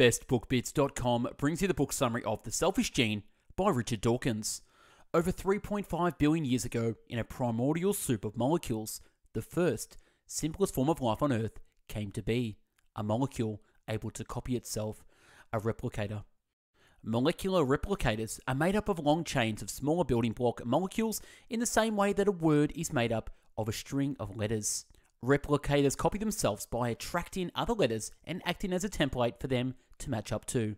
BestBookBits.com brings you the book summary of The Selfish Gene by Richard Dawkins. Over 3.5 billion years ago, in a primordial soup of molecules, the first, simplest form of life on Earth came to be a molecule able to copy itself, a replicator. Molecular replicators are made up of long chains of smaller building block molecules in the same way that a word is made up of a string of letters. Replicators copy themselves by attracting other letters and acting as a template for them to match up to.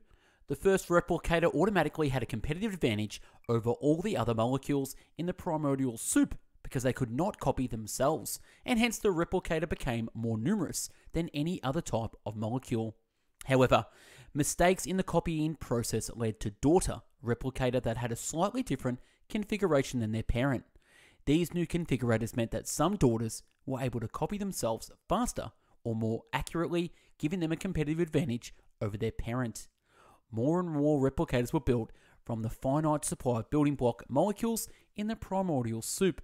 The first replicator automatically had a competitive advantage over all the other molecules in the primordial soup because they could not copy themselves, and hence the replicator became more numerous than any other type of molecule. However, mistakes in the copying process led to daughter replicator that had a slightly different configuration than their parent. These new configurators meant that some daughters were able to copy themselves faster or more accurately, giving them a competitive advantage over their parent. More and more replicators were built from the finite supply of building block molecules in the primordial soup,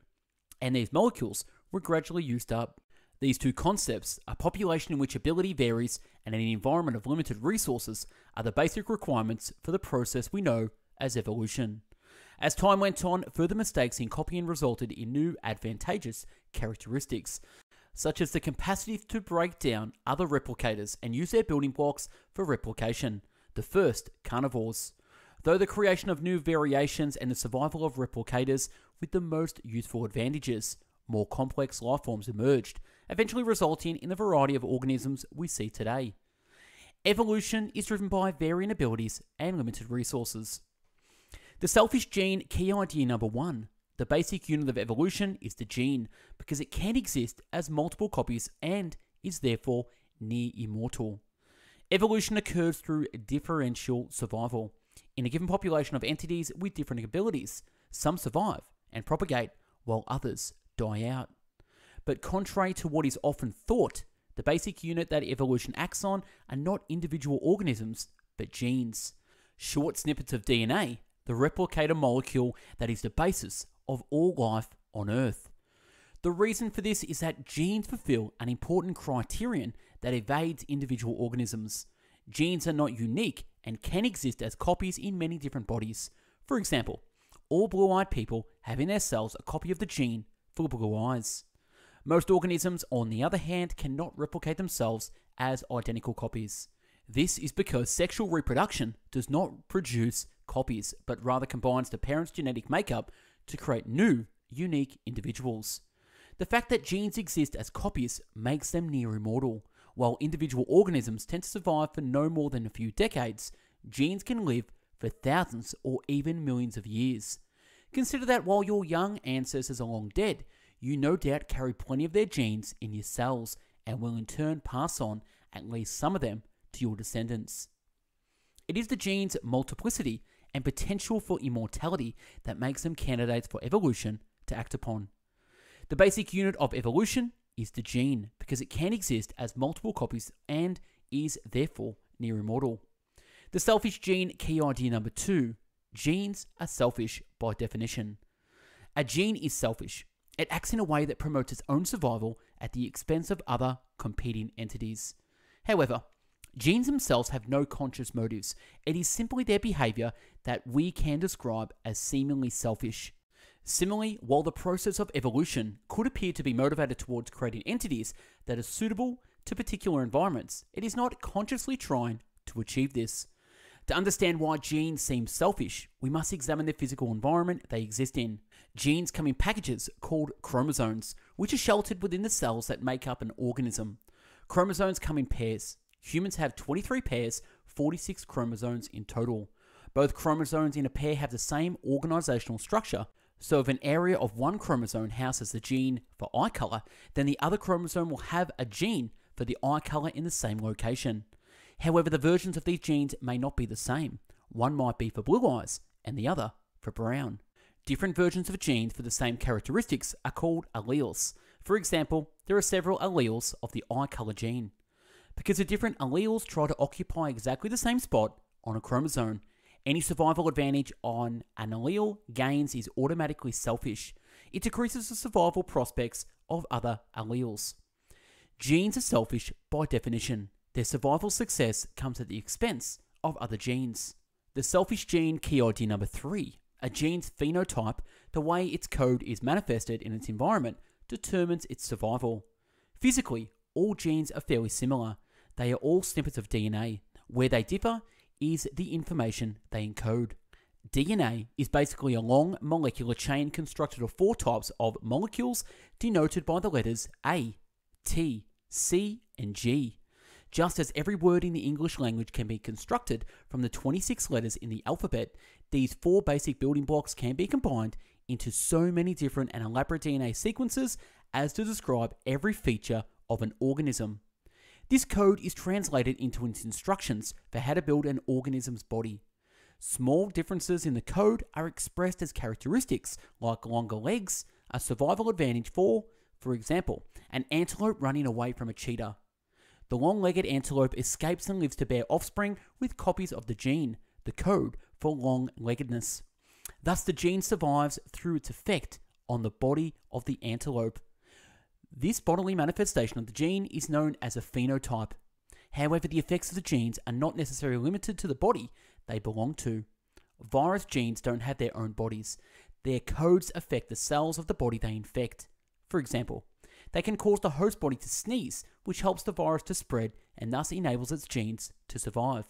and these molecules were gradually used up. These two concepts, a population in which ability varies and an environment of limited resources, are the basic requirements for the process we know as evolution. As time went on, further mistakes in copying resulted in new advantageous characteristics, such as the capacity to break down other replicators and use their building blocks for replication. The first, carnivores. Though the creation of new variations and the survival of replicators with the most useful advantages, more complex life forms emerged, eventually resulting in the variety of organisms we see today. Evolution is driven by varying abilities and limited resources. The selfish gene key idea number one. The basic unit of evolution is the gene because it can exist as multiple copies and is therefore near immortal. Evolution occurs through differential survival. In a given population of entities with different abilities, some survive and propagate while others die out. But contrary to what is often thought, the basic unit that evolution acts on are not individual organisms, but genes. Short snippets of DNA the replicator molecule that is the basis of all life on Earth. The reason for this is that genes fulfill an important criterion that evades individual organisms. Genes are not unique and can exist as copies in many different bodies. For example, all blue eyed people have in their cells a copy of the gene for blue eyes. Most organisms, on the other hand, cannot replicate themselves as identical copies. This is because sexual reproduction does not produce copies, but rather combines the parent's genetic makeup to create new, unique individuals. The fact that genes exist as copies makes them near immortal. While individual organisms tend to survive for no more than a few decades, genes can live for thousands or even millions of years. Consider that while your young ancestors are long dead, you no doubt carry plenty of their genes in your cells and will in turn pass on at least some of them to your descendants. It is the gene's multiplicity and potential for immortality that makes them candidates for evolution to act upon. The basic unit of evolution is the gene because it can exist as multiple copies and is therefore near immortal. The selfish gene key idea number two genes are selfish by definition. A gene is selfish. It acts in a way that promotes its own survival at the expense of other competing entities. However, Genes themselves have no conscious motives. It is simply their behavior that we can describe as seemingly selfish. Similarly, while the process of evolution could appear to be motivated towards creating entities that are suitable to particular environments, it is not consciously trying to achieve this. To understand why genes seem selfish, we must examine the physical environment they exist in. Genes come in packages called chromosomes, which are sheltered within the cells that make up an organism. Chromosomes come in pairs. Humans have 23 pairs, 46 chromosomes in total. Both chromosomes in a pair have the same organizational structure, so if an area of one chromosome houses the gene for eye color, then the other chromosome will have a gene for the eye color in the same location. However, the versions of these genes may not be the same. One might be for blue eyes and the other for brown. Different versions of genes for the same characteristics are called alleles. For example, there are several alleles of the eye color gene because the different alleles try to occupy exactly the same spot on a chromosome. Any survival advantage on an allele gains is automatically selfish. It decreases the survival prospects of other alleles. Genes are selfish by definition. their survival success comes at the expense of other genes. The selfish gene key idea number three a gene's phenotype, the way its code is manifested in its environment, determines its survival. Physically, all genes are fairly similar. They are all snippets of DNA. Where they differ is the information they encode. DNA is basically a long molecular chain constructed of four types of molecules denoted by the letters A, T, C, and G. Just as every word in the English language can be constructed from the 26 letters in the alphabet, these four basic building blocks can be combined into so many different and elaborate DNA sequences as to describe every feature of an organism. This code is translated into its instructions for how to build an organism's body. Small differences in the code are expressed as characteristics like longer legs, a survival advantage for, for example, an antelope running away from a cheetah. The long legged antelope escapes and lives to bear offspring with copies of the gene, the code for long leggedness. Thus, the gene survives through its effect on the body of the antelope. This bodily manifestation of the gene is known as a phenotype. However, the effects of the genes are not necessarily limited to the body they belong to. Virus genes don't have their own bodies. Their codes affect the cells of the body they infect. For example, they can cause the host body to sneeze, which helps the virus to spread and thus enables its genes to survive.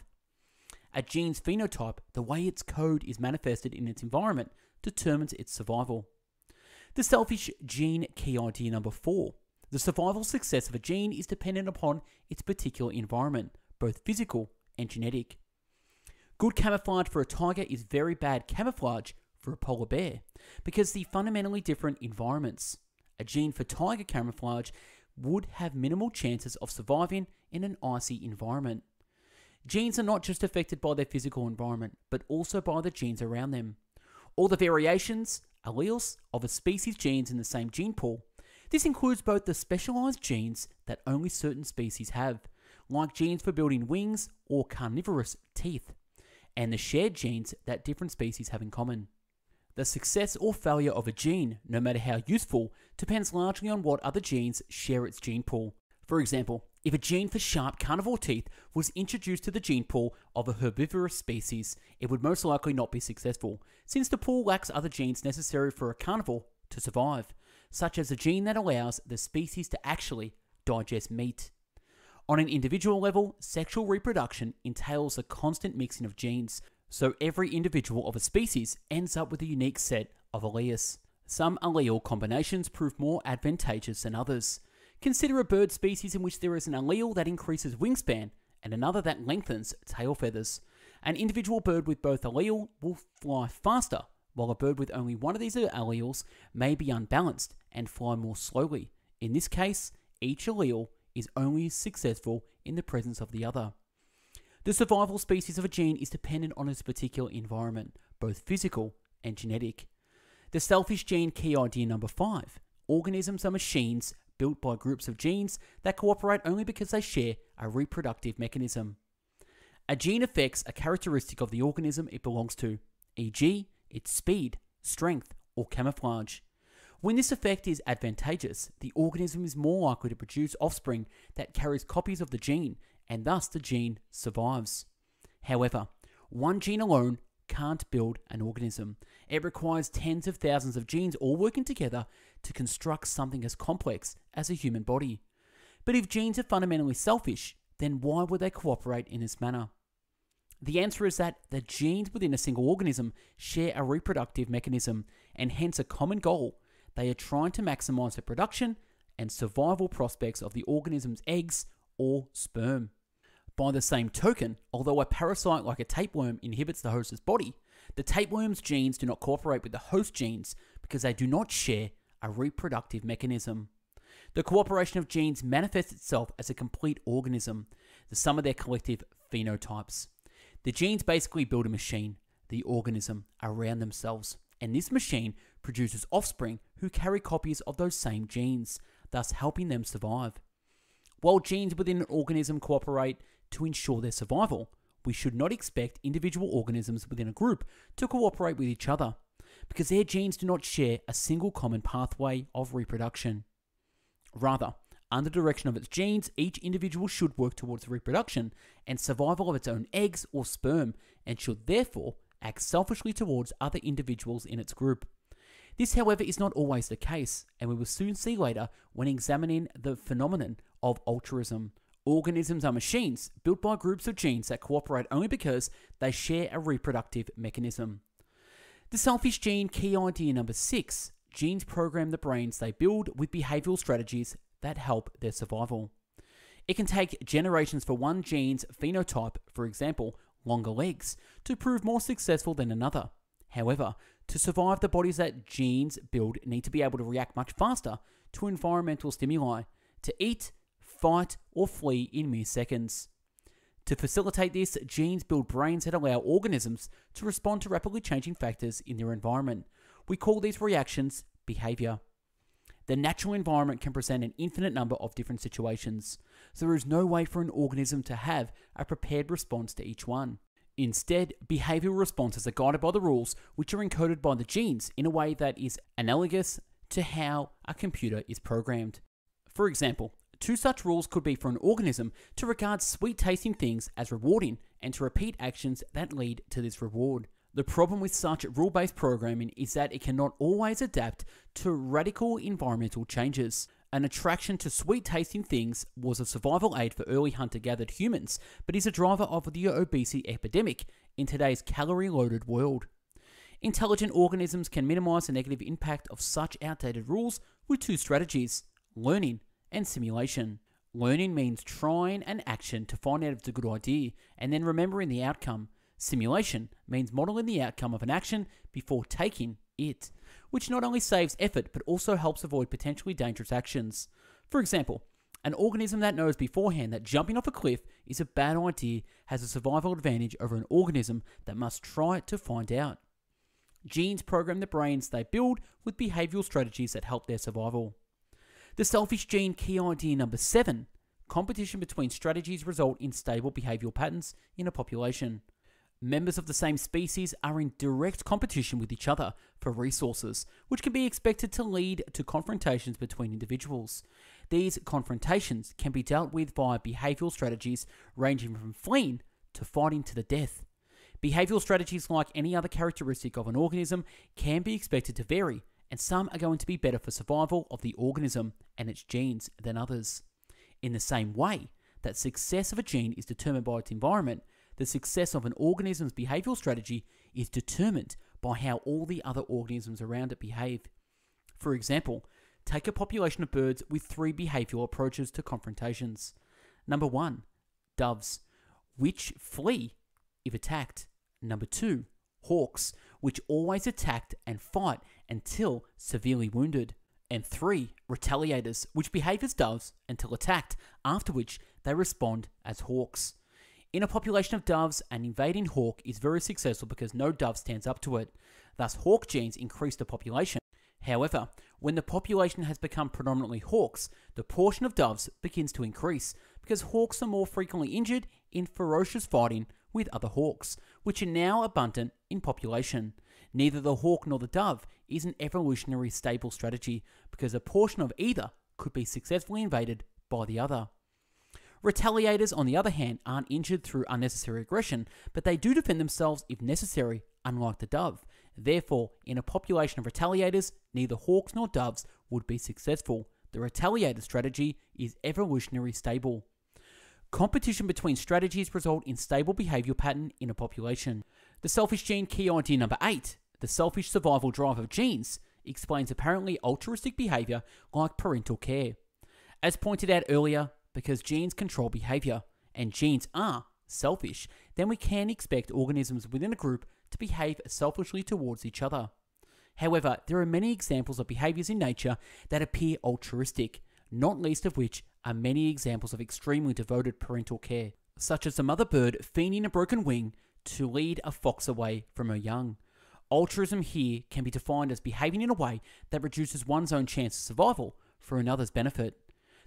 A gene's phenotype, the way its code is manifested in its environment, determines its survival. The selfish gene key idea number four. The survival success of a gene is dependent upon its particular environment, both physical and genetic. Good camouflage for a tiger is very bad camouflage for a polar bear because the fundamentally different environments a gene for tiger camouflage would have minimal chances of surviving in an icy environment. Genes are not just affected by their physical environment, but also by the genes around them. All the variations, alleles, of a species' genes in the same gene pool. This includes both the specialized genes that only certain species have, like genes for building wings or carnivorous teeth, and the shared genes that different species have in common. The success or failure of a gene, no matter how useful, depends largely on what other genes share its gene pool. For example, if a gene for sharp carnivore teeth was introduced to the gene pool of a herbivorous species, it would most likely not be successful, since the pool lacks other genes necessary for a carnivore to survive, such as a gene that allows the species to actually digest meat. On an individual level, sexual reproduction entails a constant mixing of genes, so every individual of a species ends up with a unique set of alleles. Some allele combinations prove more advantageous than others. Consider a bird species in which there is an allele that increases wingspan and another that lengthens tail feathers. An individual bird with both allele will fly faster, while a bird with only one of these alleles may be unbalanced and fly more slowly. In this case, each allele is only successful in the presence of the other. The survival species of a gene is dependent on its particular environment, both physical and genetic. The selfish gene key idea number five organisms are machines built by groups of genes that cooperate only because they share a reproductive mechanism. A gene affects a characteristic of the organism it belongs to, e.g., its speed, strength, or camouflage. When this effect is advantageous, the organism is more likely to produce offspring that carries copies of the gene and thus the gene survives. However, one gene alone can't build an organism. It requires tens of thousands of genes all working together to construct something as complex as a human body. But if genes are fundamentally selfish, then why would they cooperate in this manner? The answer is that the genes within a single organism share a reproductive mechanism and hence a common goal. They are trying to maximize the production and survival prospects of the organism's eggs or sperm. By the same token, although a parasite like a tapeworm inhibits the host's body, the tapeworm's genes do not cooperate with the host genes because they do not share a reproductive mechanism. The cooperation of genes manifests itself as a complete organism, the sum of their collective phenotypes. The genes basically build a machine, the organism, around themselves, and this machine produces offspring who carry copies of those same genes, thus helping them survive. While genes within an organism cooperate to ensure their survival, we should not expect individual organisms within a group to cooperate with each other, because their genes do not share a single common pathway of reproduction. Rather, Under direction of its genes, each individual should work towards reproduction and survival of its own eggs or sperm, and should therefore act selfishly towards other individuals in its group. This, however, is not always the case, and we will soon see later when examining the phenomenon of altruism. Organisms are machines built by groups of genes that cooperate only because they share a reproductive mechanism. The selfish gene key idea number six genes program the brains they build with behavioral strategies that help their survival. It can take generations for one gene's phenotype, for example, longer legs, to prove more successful than another. However, to survive, the bodies that genes build need to be able to react much faster to environmental stimuli, to eat, fight, or flee in mere seconds. To facilitate this, genes build brains that allow organisms to respond to rapidly changing factors in their environment. We call these reactions behavior. The natural environment can present an infinite number of different situations, so there is no way for an organism to have a prepared response to each one. Instead, behavioral responses are guided by the rules which are encoded by the genes in a way that is analogous to how a computer is programmed. For example, two such rules could be for an organism to regard sweet tasting things as rewarding and to repeat actions that lead to this reward. The problem with such rule based programming is that it cannot always adapt to radical environmental changes. An attraction to sweet tasting things was a survival aid for early hunter gathered humans, but is a driver of the obesity epidemic in today's calorie loaded world. Intelligent organisms can minimize the negative impact of such outdated rules with two strategies learning and simulation. Learning means trying an action to find out if it's a good idea and then remembering the outcome. Simulation means modeling the outcome of an action before taking it which not only saves effort but also helps avoid potentially dangerous actions. For example, an organism that knows beforehand that jumping off a cliff is a bad idea has a survival advantage over an organism that must try to find out. Genes program the brains they build with behavioral strategies that help their survival. The selfish gene key idea number seven competition between strategies result in stable behavioral patterns in a population. Members of the same species are in direct competition with each other for resources, which can be expected to lead to confrontations between individuals. These confrontations can be dealt with via behavioral strategies ranging from fleeing to fighting to the death. Behavioral strategies, like any other characteristic of an organism, can be expected to vary, and some are going to be better for survival of the organism and its genes than others. In the same way that success of a gene is determined by its environment, the success of an organism's behavioral strategy is determined by how all the other organisms around it behave. For example, take a population of birds with three behavioral approaches to confrontations. Number one, doves, which flee if attacked. Number two, hawks, which always attack and fight until severely wounded. And three, retaliators, which behave as doves until attacked, after which they respond as hawks. In a population of doves, an invading hawk is very successful because no dove stands up to it. Thus, hawk genes increase the population. However, when the population has become predominantly hawks, the portion of doves begins to increase because hawks are more frequently injured in ferocious fighting with other hawks, which are now abundant in population. Neither the hawk nor the dove is an evolutionary stable strategy because a portion of either could be successfully invaded by the other. Retaliators, on the other hand, aren't injured through unnecessary aggression, but they do defend themselves if necessary, unlike the dove. Therefore, in a population of retaliators, neither hawks nor doves would be successful. The retaliator strategy is evolutionary stable. Competition between strategies result in stable behavior pattern in a population. The selfish gene key idea number 8, the selfish survival drive of genes, explains apparently altruistic behavior like parental care. As pointed out earlier, because genes control behavior and genes are selfish, then we can expect organisms within a group to behave selfishly towards each other. However, there are many examples of behaviors in nature that appear altruistic, not least of which are many examples of extremely devoted parental care, such as a mother bird feigning a broken wing to lead a fox away from her young. Altruism here can be defined as behaving in a way that reduces one's own chance of survival for another's benefit.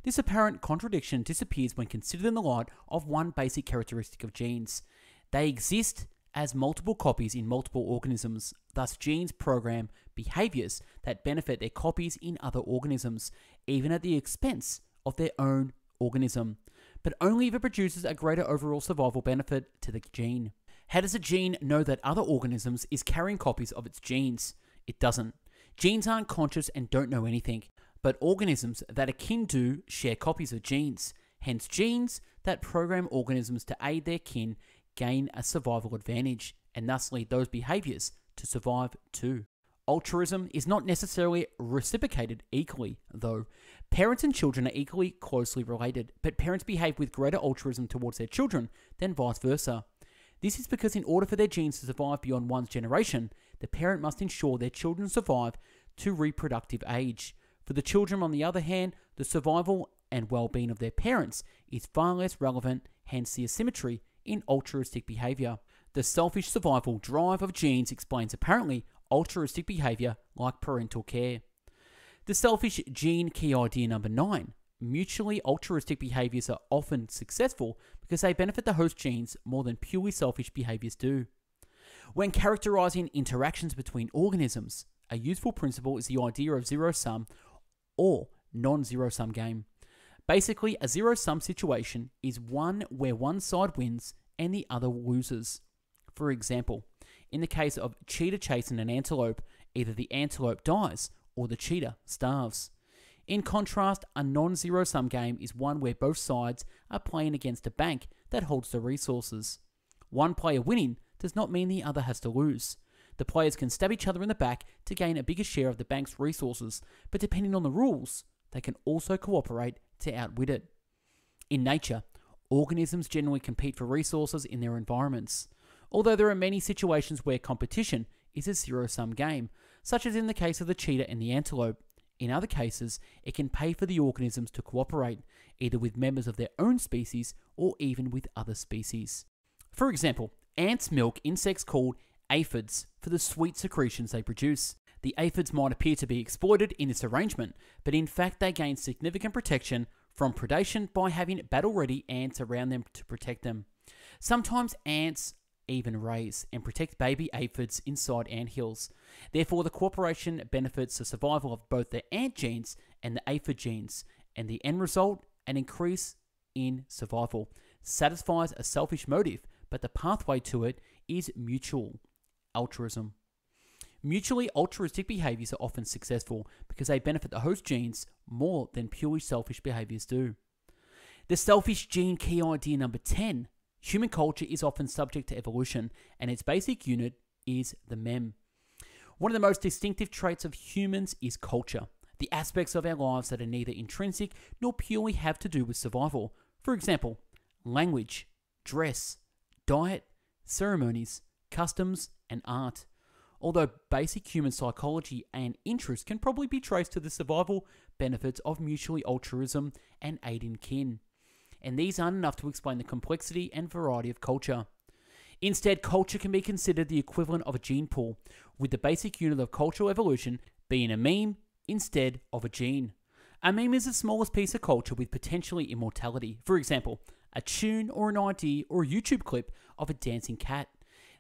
This apparent contradiction disappears when considered in the light of one basic characteristic of genes. They exist as multiple copies in multiple organisms, thus, genes program behaviors that benefit their copies in other organisms, even at the expense of their own organism, but only if it produces a greater overall survival benefit to the gene. How does a gene know that other organisms is carrying copies of its genes? It doesn't. Genes aren't conscious and don't know anything, but organisms that are kin do share copies of genes. Hence, genes that program organisms to aid their kin gain a survival advantage and thus lead those behaviors to survive too. Altruism is not necessarily reciprocated equally, though. Parents and children are equally closely related, but parents behave with greater altruism towards their children than vice versa. This is because, in order for their genes to survive beyond one's generation, the parent must ensure their children survive to reproductive age. For the children, on the other hand, the survival and well being of their parents is far less relevant, hence the asymmetry in altruistic behavior. The selfish survival drive of genes explains apparently altruistic behavior like parental care. The selfish gene key idea number nine mutually altruistic behaviors are often successful because they benefit the host genes more than purely selfish behaviors do. When characterizing interactions between organisms, a useful principle is the idea of zero sum or non zero sum game. Basically, a zero sum situation is one where one side wins and the other loses. For example, in the case of cheetah chasing an antelope, either the antelope dies or the cheetah starves. In contrast, a non zero sum game is one where both sides are playing against a bank that holds the resources. One player winning does not mean the other has to lose. The players can stab each other in the back to gain a bigger share of the bank's resources, but depending on the rules, they can also cooperate to outwit it. In nature, organisms generally compete for resources in their environments, although there are many situations where competition is a zero sum game, such as in the case of the cheetah and the antelope. In other cases, it can pay for the organisms to cooperate, either with members of their own species or even with other species. For example, ants milk insects called aphids for the sweet secretions they produce. The aphids might appear to be exploited in this arrangement, but in fact they gain significant protection from predation by having battle ready ants around them to protect them. Sometimes ants even raise and protect baby aphids inside ant hills. Therefore, the cooperation benefits the survival of both the ant genes and the aphid genes, and the end result, an increase in survival. Satisfies a selfish motive, but the pathway to it is mutual altruism. Mutually altruistic behaviors are often successful because they benefit the host genes more than purely selfish behaviors do. The selfish gene key idea number 10 human culture is often subject to evolution, and its basic unit is the meme. One of the most distinctive traits of humans is culture, the aspects of our lives that are neither intrinsic nor purely have to do with survival. For example, language, dress, diet, ceremonies, customs, and art although basic human psychology and interest can probably be traced to the survival benefits of mutually altruism and aid in kin. And these aren't enough to explain the complexity and variety of culture. Instead, culture can be considered the equivalent of a gene pool, with the basic unit of cultural evolution being a meme instead of a gene. A meme is the smallest piece of culture with potentially immortality. For example, a tune or an idea or a YouTube clip of a dancing cat.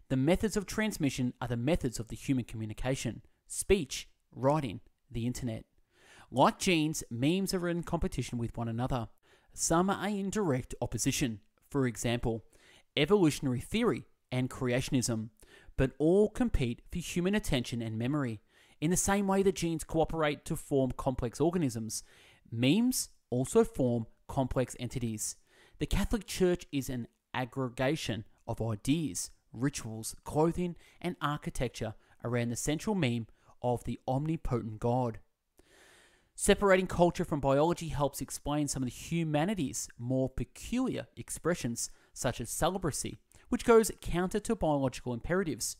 The methods of transmission are the methods of the human communication speech, writing, the internet. Like genes, memes are in competition with one another. Some are in direct opposition, for example, evolutionary theory and creationism, but all compete for human attention and memory. In the same way that genes cooperate to form complex organisms, memes also form complex entities. The Catholic Church is an aggregation of ideas, rituals, clothing, and architecture around the central meme of the omnipotent God. Separating culture from biology helps explain some of the humanity's more peculiar expressions, such as celibacy, which goes counter to biological imperatives.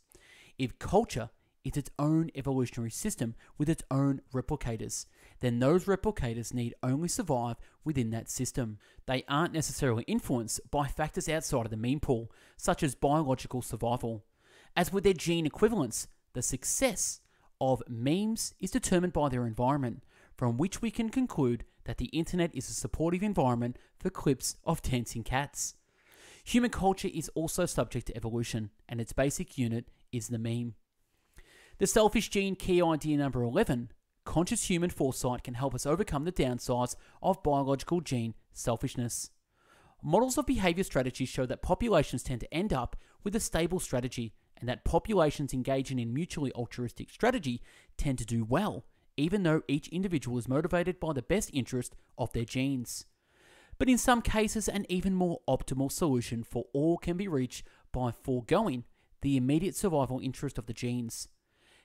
If culture is its own evolutionary system with its own replicators, then those replicators need only survive within that system. They aren't necessarily influenced by factors outside of the meme pool, such as biological survival. As with their gene equivalents, the success of memes is determined by their environment, from which we can conclude that the internet is a supportive environment for clips of dancing cats. Human culture is also subject to evolution, and its basic unit is the meme. The selfish gene key idea number 11 conscious human foresight can help us overcome the downsides of biological gene selfishness. Models of behavior strategies show that populations tend to end up with a stable strategy and that populations engaging in mutually altruistic strategy tend to do well, even though each individual is motivated by the best interest of their genes. But in some cases, an even more optimal solution for all can be reached by foregoing the immediate survival interest of the genes.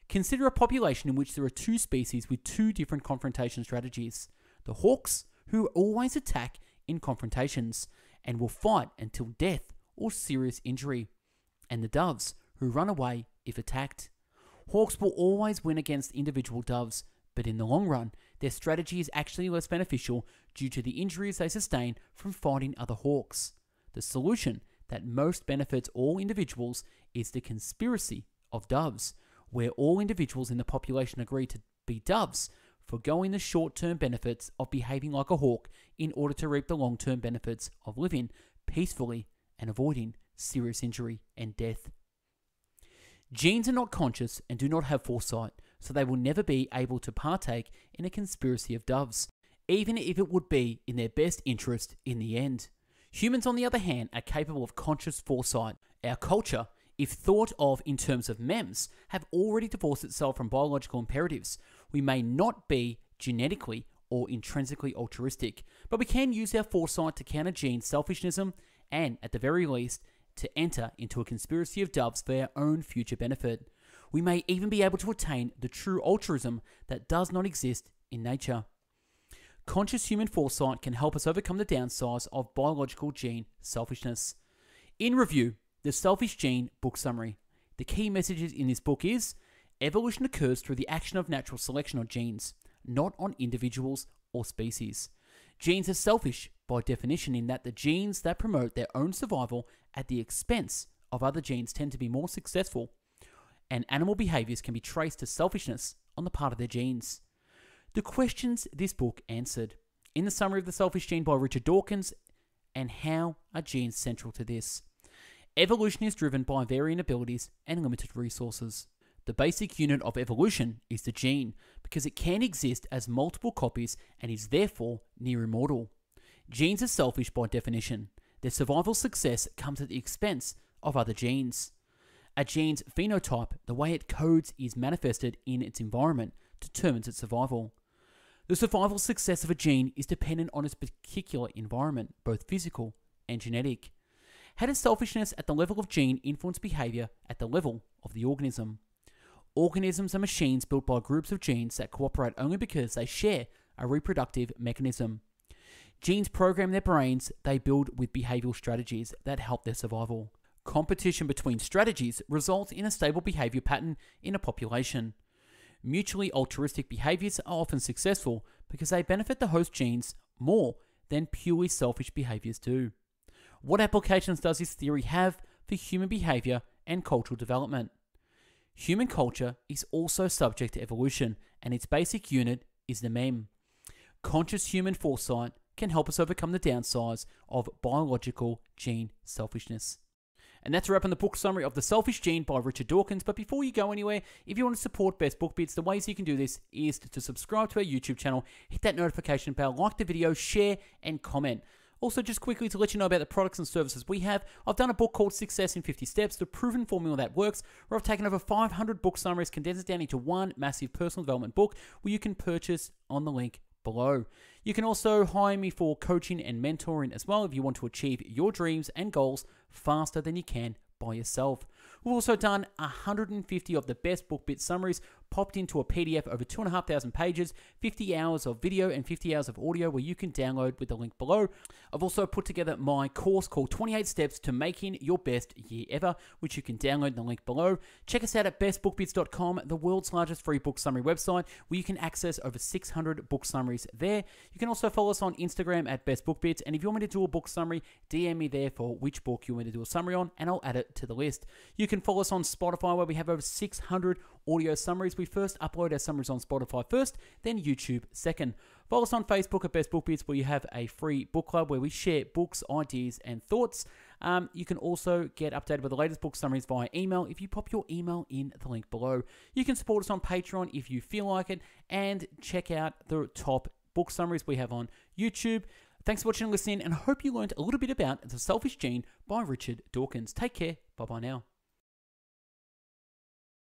Consider a population in which there are two species with two different confrontation strategies the hawks, who always attack in confrontations and will fight until death or serious injury, and the doves, who run away if attacked. Hawks will always win against individual doves, but in the long run, their strategy is actually less beneficial due to the injuries they sustain from fighting other hawks. The solution that most benefits all individuals is the conspiracy of doves, where all individuals in the population agree to be doves, foregoing the short term benefits of behaving like a hawk in order to reap the long term benefits of living peacefully and avoiding serious injury and death. Genes are not conscious and do not have foresight, so they will never be able to partake in a conspiracy of doves, even if it would be in their best interest in the end. Humans, on the other hand, are capable of conscious foresight. Our culture, if thought of in terms of memes, have already divorced itself from biological imperatives. We may not be genetically or intrinsically altruistic, but we can use our foresight to counter gene selfishness and, at the very least, to enter into a conspiracy of doves for our own future benefit. We may even be able to attain the true altruism that does not exist in nature. Conscious human foresight can help us overcome the downsides of biological gene selfishness. In review, the Selfish Gene book summary. The key messages in this book is evolution occurs through the action of natural selection on genes, not on individuals or species. Genes are selfish by definition in that the genes that promote their own survival at the expense of other genes tend to be more successful, and animal behaviors can be traced to selfishness on the part of their genes. The questions this book answered. In the summary of The Selfish Gene by Richard Dawkins, and how are genes central to this? Evolution is driven by varying abilities and limited resources. The basic unit of evolution is the gene because it can exist as multiple copies and is therefore near immortal. Genes are selfish by definition. Their survival success comes at the expense of other genes. A gene's phenotype, the way it codes is manifested in its environment, determines its survival. The survival success of a gene is dependent on its particular environment, both physical and genetic. How does selfishness at the level of gene influence behavior at the level of the organism? Organisms are machines built by groups of genes that cooperate only because they share a reproductive mechanism. Genes program their brains, they build with behavioral strategies that help their survival. Competition between strategies results in a stable behavior pattern in a population. Mutually altruistic behaviors are often successful because they benefit the host genes more than purely selfish behaviors do. What applications does this theory have for human behavior and cultural development? Human culture is also subject to evolution, and its basic unit is the meme. Conscious human foresight can help us overcome the downsides of biological gene selfishness. And that's a wrap on the book summary of The Selfish Gene by Richard Dawkins. But before you go anywhere, if you want to support Best Book Bits, the ways you can do this is to subscribe to our YouTube channel, hit that notification bell, like the video, share, and comment. Also, just quickly to let you know about the products and services we have, I've done a book called Success in 50 Steps, the proven formula that works, where I've taken over 500 book summaries, condensed it down into one massive personal development book where you can purchase on the link below. You can also hire me for coaching and mentoring as well if you want to achieve your dreams and goals faster than you can by yourself. We've also done 150 of the best book bit summaries popped into a PDF over 2,500 pages, 50 hours of video, and 50 hours of audio where you can download with the link below. I've also put together my course called 28 Steps to Making Your Best Year Ever, which you can download in the link below. Check us out at bestbookbits.com, the world's largest free book summary website, where you can access over 600 book summaries there. You can also follow us on Instagram at bestbookbits, and if you want me to do a book summary, DM me there for which book you want me to do a summary on, and I'll add it to the list. You can follow us on Spotify, where we have over 600 audio summaries. We first upload our summaries on Spotify first, then YouTube second. Follow us on Facebook at Best Book Bits, where you have a free book club where we share books, ideas, and thoughts. Um, you can also get updated with the latest book summaries via email if you pop your email in the link below. You can support us on Patreon if you feel like it, and check out the top book summaries we have on YouTube. Thanks for watching and listening, and I hope you learned a little bit about The Selfish Gene by Richard Dawkins. Take care. Bye bye now.